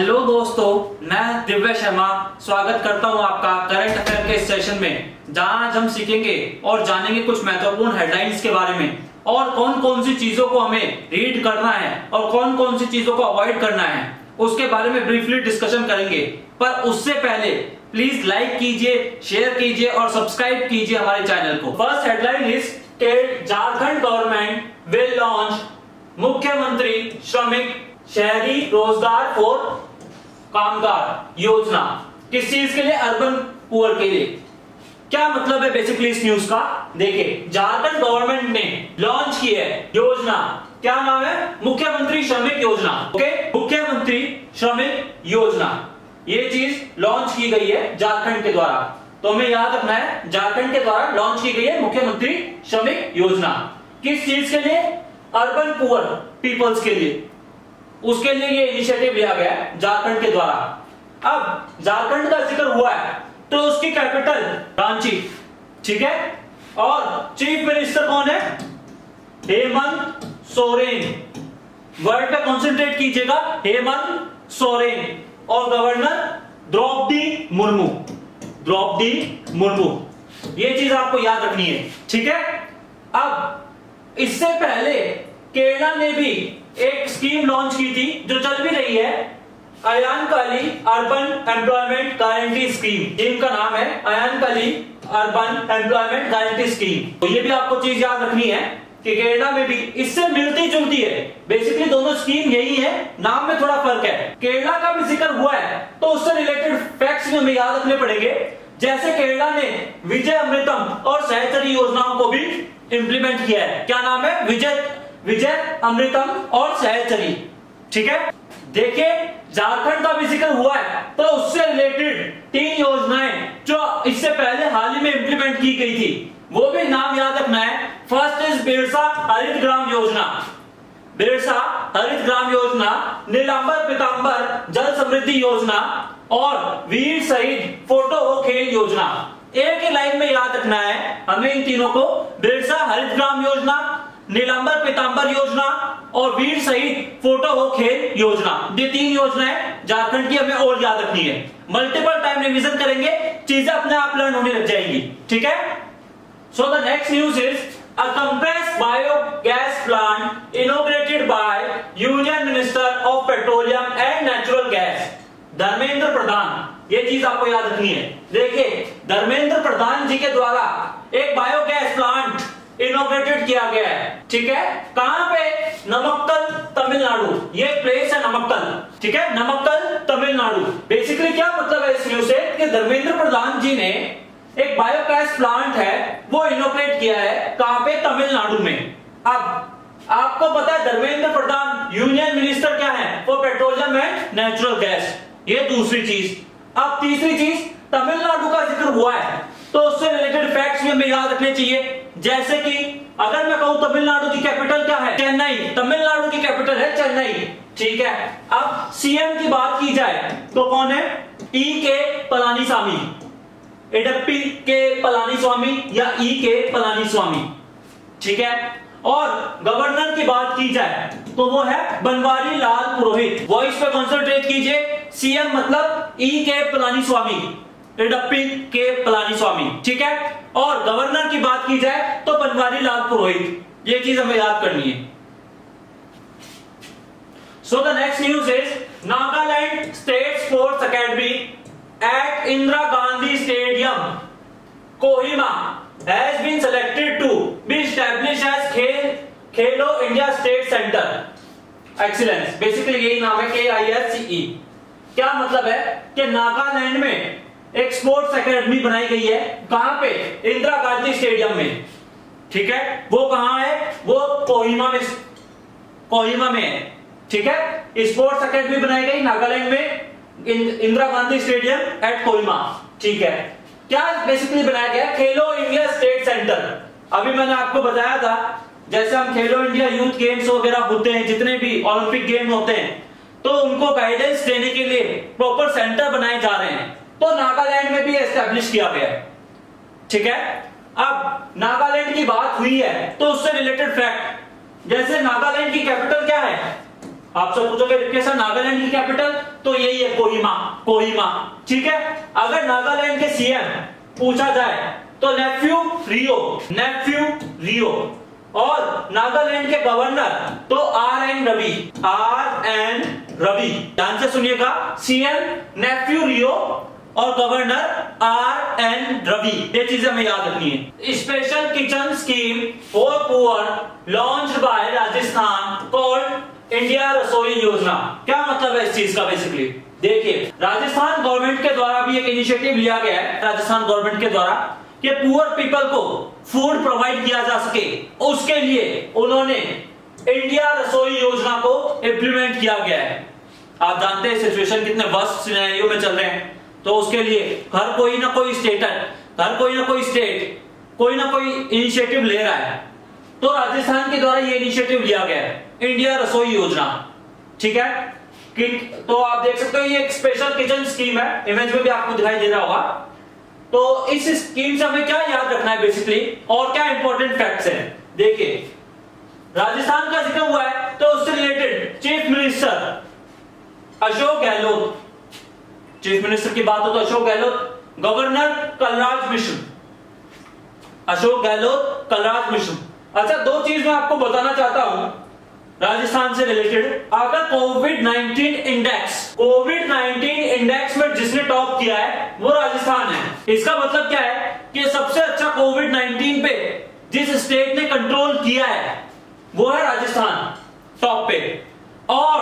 Hello दोस्तों, मैं दिव्य शर्मा स्वागत करता हूँ आपका करंट अफेयर के सेशन में, जहाँ आज हम सीखेंगे और जानेंगे कुछ महत्वपूर्ण हेडलाइंस के बारे में, और कौन कौन सी चीज़ों को हमें रीड करना है और कौन कौन सी चीज़ों को अवॉइड करना है, उसके बारे में ब्रीफली डिस्कशन करेंगे। पर उससे पहले प्लीज़ लाइक कीजिए शेयर कीजिए और सब्सक्राइब कीजिए हमारे चैनल को। First headline is state Jharkhand government will launch मुख्यमंत्री श्रमिक शहरी रोज़गार फॉर कामगार, योजना, किस चीज़ के लिए? अर्बन पुअर के लिए। क्या मतलब है बेसिकली इस न्यूज़ का? देखिए, झारखंड गवर्नमेंट ने लॉन्च की है योजना। क्या नाम है? मुख्यमंत्री श्रमिक योजना। ओके मुख्यमंत्री श्रमिक योजना। ये चीज़ लॉन्च की गई है झारखंड के द्वारा। तो हमें याद रखना है, झारखंड के द्वारा लॉन्च की गई है मुख्यमंत्री श्रमिक योजना। किस चीज़ के लिए? अर्बन पुअर पीपल्स के लिए। उसके लिए ये इनिशिएटिव लिया गया झारखंड के द्वारा। अब झारखंड का ज़िक्र हुआ है तो उसकी कैपिटल रांची, ठीक है? और चीफ मिनिस्टर कौन है? हेमंत सोरेन। वर्ड पे कॉन्सेंट्रेट कीजिएगा, हेमंत सोरेन और गवर्नर द्रौपदी मुर्मू। द्रौपदी मुर्मू। ये चीज़ आपको याद रखनी है, ठीक है? अब इससे पहले केरला ने भी एक स्कीम लॉन्च की थी, जो चल भी रही है। Ayyankali urban employment guarantee scheme जिनका नाम है Ayyankali urban employment guarantee scheme तो ये भी आपको चीज़ याद रखनी है कि केरला में भी इससे मिलती जुलती है। बेसिकली दोनों स्कीम यही है, नाम में थोड़ा फ़र्क है। केरला का भी ज़िक्र हुआ है तो उससे रिलेटेड फैक्ट्स भी हमें याद रखने पड़ेंगे। जैसे केरला ने विजय अमृतम और सहचरी योजनाओं को भी इंप्लीमेंट किया है। क्या नाम है? विजय विजय, अमृतम और सहचरी ठीक है? देखिए, झारखंड का भी ज़िक्र हुआ है तो उससे रिलेटेड तीन योजनाएँ जो इससे पहले हाल ही में इंप्लीमेंट की गई थी, वो भी नाम याद रखना है। फ़र्स्ट इज़ बिरसा हरित ग्राम योजना। बिरसा हरित ग्राम योजना, नीलांबर पितांबर जल समृद्धि योजना और वीर शहीद फ़ोटो हो खेल योजना। एक ही लाइन में याद रखना है, हमें इन तीनों को। बिरसा हरित ग्राम योजना नीलांबर पितांबर योजना और वीर शहीद फ़ोटो हो खेल योजना। ये तीन योजनाएँ झारखंड की हमें और याद रखनी है। मल्टीपल टाइम रिवीजन करेंगे, चीज़ें अपने आप लर्न होने लग जाएँगी। ठीक है? So the next news is a compressed biogas plant inaugurated by Union Minister of Petroleum and Natural Gas. Dharmendra Pradhan, ये चीज़ आपको याद रखनी है। देखिए, धर्मेंद्र प्रधान जी के द्वारा एक बायोगैस प्लांट इनोग्रेटेड किया गया है। ठीक है? कहाँ पे? नमक्कल, तमिलनाडु। ये प्लेस है नमक्कल। ठीक है? नमक्कल, तमिलनाडु। बेसिकली क्या मतलब है इस न्यूज़ से? कि धर्मेंद्र प्रधान जी ने एक बायोगैस प्लांट है, वो इनोग्रेट किया है कहाँ पे? तमिलनाडु में। अब, आपको पता है धर्मेंद्र प्रधान यूनियन मिनिस्टर क्या है? वो पेट्रोलियम एंड नेचुरल गैस ये दूसरी चीज़। अब तीसरी चीज़, तमिलनाडु का ज़िक्र हुआ है। तो उससे रिलेटेड फैक्ट्स भी हमें याद रखने चाहिए। जैसे कि अगर मैं कहूँ तमिलनाडु की कैपिटल क्या है? चेन्नई। तमिलनाडु की कैपिटल है चेन्नई। ठीक है? अब सीएम की बात की जाए तो कौन है? ई के पलानी स्वामी एडप्पी के पलानी स्वामी या ई के पलानी स्वामी ठीक है? और गवर्नर की बात की जाए तो वो है बनवारी लाल पुरोहित। वॉइस पे कॉन्सेंट्रेट कीजिए। सीएम मतलब ई के पलानी स्वामी रिडप्पी के पलानी स्वामी, ठीक है? और गवर्नर की बात की जाए तो बनवारी लाल पुरोहित, ये चीज़ हमें याद करनी है। So the next news is Nagaland state sports academy at Indira Gandhi stadium Kohima has been selected to be establish as khel Khelo India state centre excellence basically यही नाम है के आई एस सी क्या मतलब है कि नागालैंड में एक स्पोर्ट्स एकेडमी बनाई गई है। कहाँ पे? इंदिरा गांधी स्टेडियम में। ठीक है? वो कहाँ है? वो कोहिमा में कोहिमा में है। ठीक है? स्पोर्ट्स एकेडमी बनाई गई नागालैंड में। Indira Gandhi stadium at Kohima. ठीक है? क्या बेसिकली बनाया गया? खेलो इंडिया स्टेट सेंटर अभी मैंने आपको बताया था, जैसे हम खेलो इंडिया यूथ गेम्स वगैरह होते हैं, जितने भी ओलंपिक गेम होते हैं तो उनको गाइडेंस देने के लिए प्रॉपर सेंटर बनाए जा रहे हैं। तो नागालैंड में भी एस्टेब्लिश किया गया ठीक है? अब नागालैंड की बात हुई है तो उससे रिलेटेड फैक्ट जैसे नागालैंड की कैपिटल क्या है? आपसे पूछोगे कैसा नागालैंड की कैपिटल तो यही है, कोहिमा कोहिमा। ठीक है? अगर नागालैंड के सीएम पूछा जाए तो नेफ्यू रियो नेफ्यू रियो और नागालैंड के गवर्नर तो R N Ravi R N Ravi ध्यान से सुनिएगा सीएम नेफ्यू रियो और गवर्नर आर एन रवि ये चीज़ें हमें याद रखनी है। Special kitchen scheme for poor launch by Rajasthan called India Rasoi Yojana क्या मतलब है इस चीज़ का बेसिकली देखिए राजस्थान गवर्नमेंट के द्वारा भी एक इनिशिएटिव लिया गया है राजस्थान गवर्नमेंट के द्वारा, कि पुअर पीपल को फ़ूड प्रोवाइड किया जा सके। उसके लिए उन्होंने इंडिया रसोई योजना को इंप्लीमेंट किया गया है। आप जानते हैं सिचुएशन कितने वर्स्ट सिनेरियो में चल रहे हैं। तो उसके लिए हर कोई ना कोई स्टेट हर कोई ना कोई स्टेट कोई ना कोई इनिशिएटिव ले रहा है। तो राजस्थान के द्वारा ये इनिशिएटिव लिया गया है इंडिया रसोई योजना। ठीक है? कि तो आप देख सकते हो, ये एक स्पेशल किचन स्कीम है। इमेज में भी आपको दिखाई दे रहा होगा। तो इस स्कीम से हमें क्या याद रखना है बेसिकली और क्या इंपॉर्टेंट फैक्ट्स हैं? देखिए, राजस्थान का ज़िक्र हुआ है तो उससे related chief minister Ashok Gehlot chief minister की बात हो तो अशोक गहलोत, गवर्नर कलराज मिश्र। अशोक गहलोत, कलराज मिश्र। अच्छा दो चीज़ मैं आपको बताना चाहता हूँ, राजस्थान से रिलेटेड अगर कोविड 19 इंडेक्स कोविड 19 इंडेक्स में जिसने टॉप किया है, वो राजस्थान है। इसका मतलब क्या है कि सबसे अच्छा कोविड 19 पे जिस स्टेट ने कंट्रोल किया है, वो है राजस्थान टॉप पे। और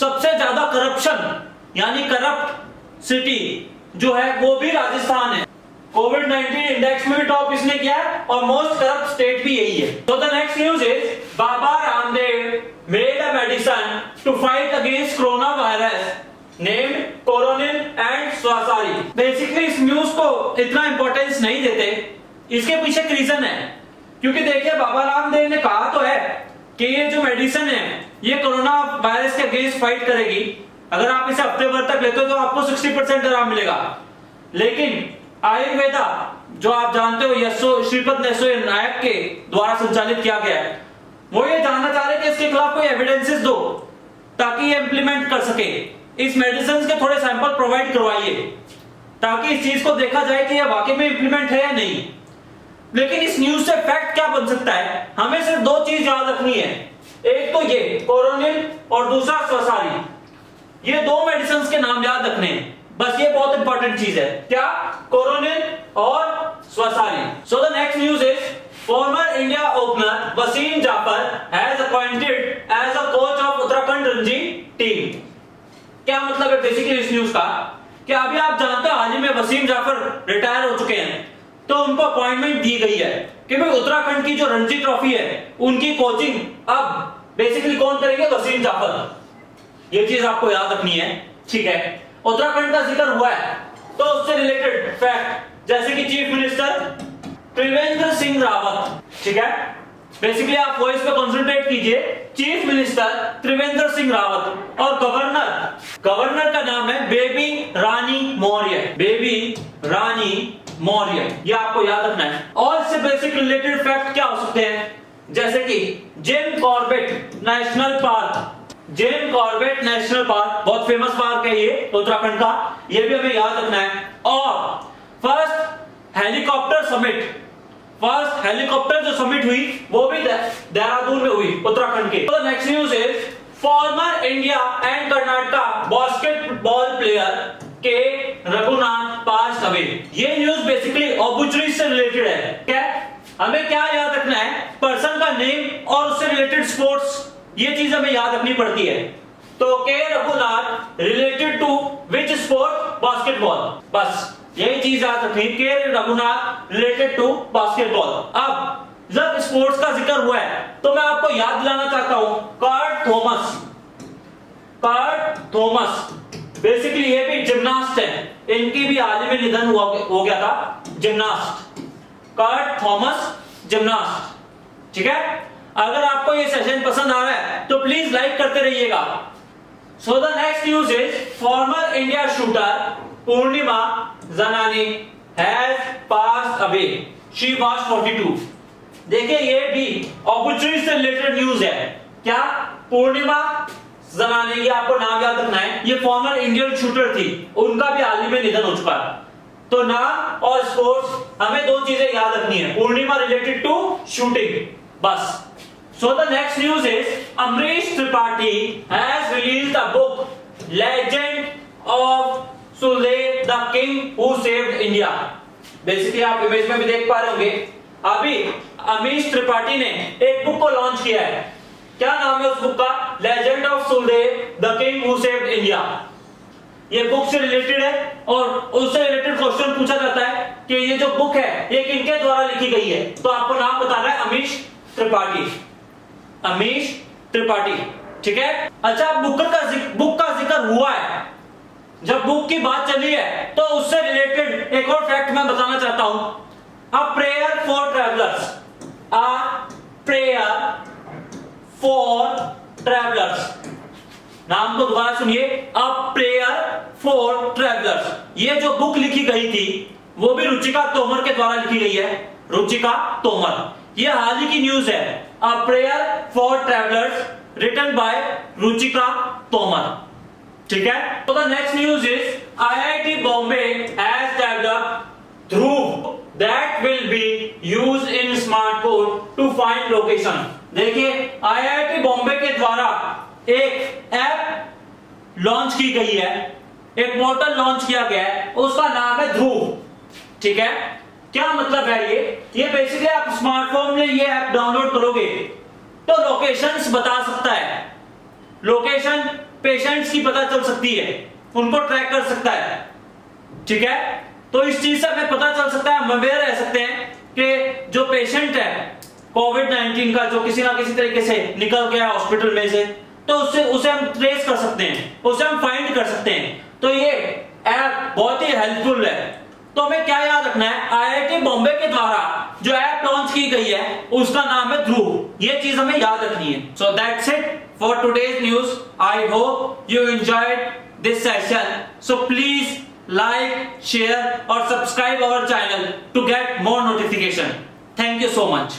सबसे ज़्यादा करप्शन यानी करप्ट सिटी जो है, वो भी राजस्थान है। कोविड 19 इंडेक्स में भी टॉप इसने किया है और मोस्ट करप्ट स्टेट भी यही है। तो the next news is Baba Ramdev made a medicine to fight against corona virus named Coronil and Swasari basically इस न्यूज़ को इतना इंपॉर्टेंस नहीं देते। इसके पीछे एक रीजन है। क्योंकि देखिए, बाबा रामदेव ने कहा तो है कि ये जो मेडिसिन है, ये कोरोना वायरस के अगेंस्ट फाइट करेगी। अगर आप इसे हफ़्ते भर तक लेते हो तो आपको 60 परसेंट आराम मिलेगा। लेकिन आयुर्वेदा, जो आप जानते हो, यशो, श्रीपद नेसो नायक के द्वारा संचालित किया गया है, वो ये जानना चाह रहे कि इसके खिलाफ कोई एविडेंसेस दो, ताकि ये इंप्लीमेंट कर सके। इस मेडिसिन के थोड़े सैंपल प्रोवाइड करवाइए, ताकि इस चीज़ को देखा जाए कि यह वाकई में इंप्लीमेंट है या नहीं। लेकिन इस न्यूज़ से फैक्ट क्या बन सकता है? हमें सिर्फ़ दो चीज़ याद रखनी है। एक तो ये कोरोनिल और दूसरा स्वसारी। ये दो मेडिसिन के नाम याद रखने हैं। बस ये बहुत इंपॉर्टेंट चीज़ है। क्या? कोरोनिल और Swasari. So the next news is former India opener Wasim Jaffer has appointed as a coach of Uttarakhand Ranji team क्या मतलब है बेसिकली इस न्यूज़ का? कि अभी आप जानते हो, हाल ही में वसीम जाफ़र रिटायर हो चुके हैं। तो उनको अपॉइंटमेंट दी गई है। कि भाई उत्तराखंड की जो रणजी ट्रॉफी है, उनकी कोचिंग अब बेसिकली कौन करेंगे? वसीम जाफ़र। ये चीज़ आपको याद रखनी है, ठीक है? उत्तराखंड का ज़िक्र हुआ है तो उससे रिलेटेड फैक्ट जैसे कि चीफ मिनिस्टर त्रिवेंद्र सिंह रावत, ठीक है? बेसिकली आप वॉइस पे कंसंट्रेट कीजिए चीफ मिनिस्टर त्रिवेंद्र सिंह रावत और गवर्नर गवर्नर का नाम है बेबी रानी मौर्य बेबी रानी मौर्य ये आपको याद रखना है। और इससे बेसिक रिलेटेड फैक्ट क्या हो सकते हैं? जैसे कि Jim Corbett national park Jim Corbett national park, बहुत फ़ेमस पार्क है ये, उत्तराखंड का। ये भी हमें याद रखना है। और first helicopter summit first helicopter जो समिट हुई, वो भी देहरादून में हुई, उत्तराखंड के। Next news is former India and Karnataka basketball player K Raghunath pass away ये न्यूज़ बेसिकली ऑबुचरी से रिलेटेड है। क्या हमें क्या याद रखना है? पर्सन का नेम और उससे रिलेटेड स्पोर्ट्स ये चीज़ हमें याद रखनी पड़ती है। तो K Raghunath related to which sport basketball बस, यही चीज़ याद रखनी। के रघुनाथ रिलेटेड टू बास्केटबॉल अब, जब स्पोर्ट्स का ज़िक्र हुआ है तो मैं आपको याद दिलाना चाहता हूँ Kurt Thomas Kurt Thomas basically ये भी जिम्नास्ट है। इनकी भी हाल में निधन हुआ, हो गया था। जिम्नास्ट कार्ड थॉमस जिम्नास्ट ठीक है? अगर आपको ये सेशन पसंद आ रहा है तो प्लीज़ लाइक करते रहिएगा। So the next news is former India shooter Purnima Janani has pass away she was 42 देखिए, ये भी अपॉर्चुनिटी से रिलेटेड न्यूज़ है। क्या पूर्णिमा जनाने ये आपको नाम याद रखना है? ये फॉर्मर इंडियन शूटर थी। उनका भी हाल ही में निधन हो चुका है। तो नाम और स्पोर्ट्स हमें दो चीज़ें याद रखनी है। पूर्णिमा रिलेटेड टू शूटिंग बस। So the next news is Amish Tripathi has release the book legend of Suheldev the king who saved India basically आप इमेज में भी देख पा रहे होंगे। अभी अमीश त्रिपाठी ने एक बुक को लॉन्च किया है। क्या नाम है उस बुक का? Legend of Suheldev the king who saved India ये बुक से रिलेटेड है और उससे रिलेटेड क्वेश्चन पूछा जाता है कि ये जो बुक है, ये किनके द्वारा लिखी गई है? तो आपको नाम बताना है अमीश त्रिपाठी अमीश त्रिपाठी, ठीक है? अच्छा बुक का बुक का ज़िक्र हुआ है। जब बुक की बात चली है तो उससे रिलेटेड एक और फैक्ट मैं बताना चाहता हूँ। A prayer for travellers a prayer for travellers नाम को दोबारा सुनिए। अ प्रेयर फॉर ट्रेवलर्स ये जो बुक लिखी गई थी, वो भी रुचिका तोमर के द्वारा लिखी गई है। रुचिका तोमर। ये हाल ही की न्यूज़ है। A prayer for travellers written by Ruchika Tomar ठीक है? तो the next news is IIT Bombay has developed Dhruv that will be use in smart code to find location देखिए आईआईटी बॉम्बे के द्वारा एक ऐप लॉन्च की गई है। एक पोर्टल लॉन्च किया गया है। उसका नाम है ध्रुव ठीक है? क्या मतलब है ये? ये बेसिकली आप स्मार्टफ़ोन में ये ऐप डाउनलोड करोगे तो लोकेशंस बता सकता है। लोकेशन पेशेंट्स की पता चल सकती है। उनको ट्रैक कर सकता है। ठीक है? तो इस चीज़ से हमें पता चल सकता है, हम अवेयर रह सकते हैं कि जो पेशेंट है कोविड 19 का जो किसी ना किसी तरीके से निकल गया हॉस्पिटल में से तो उससे, उसे हम ट्रेस कर सकते हैं, उसे हम फाइंड कर सकते हैं। तो ये ऐप बहुत ही हेल्पफुल है। तो हमें क्या याद रखना है? आईआईटी बॉम्बे के द्वारा जो ऐप लॉन्च की गई है, उसका नाम है ध्रुव ये चीज़ हमें याद रखनी है। So that's it for today's news I hope you enjoy this session so please like share और subscribe our channel to get more notification thank you so much